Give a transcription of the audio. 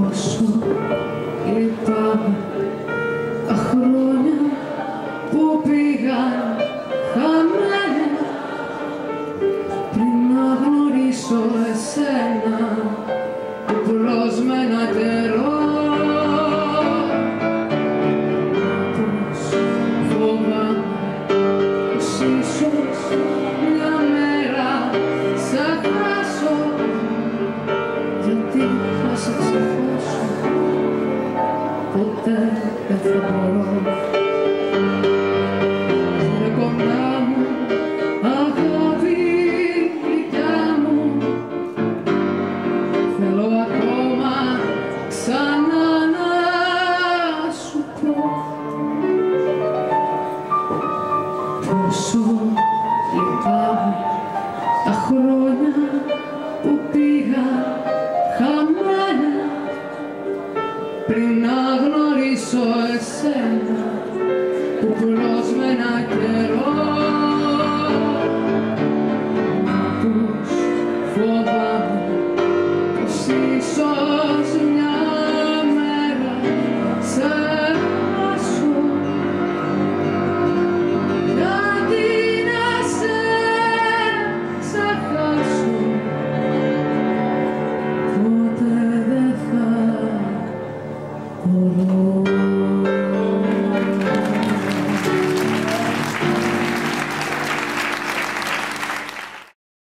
Πόσο λυπάμαι τα χρόνια που πήγαν χαμένα. Πριν να γνωρίσω εσένα που πρόσμενα καιρό. Πώς φοβάμαι πως ίσως μια μέρα σ' χάσω. Γιατί θα σε ξεχάσω ποτέ δεν θα μπορώ Είναι κοντά μου αγάπη γλυκιά μου. Θέλω ακόμα ξανά να σου πω. Πόσο λυπάμαι τα χρόνια που πήγα χαμένα πριν να γνωρίσω εσένα που πρόσμενα καιρό. Μα πως φοβάμαι πως ίσως μια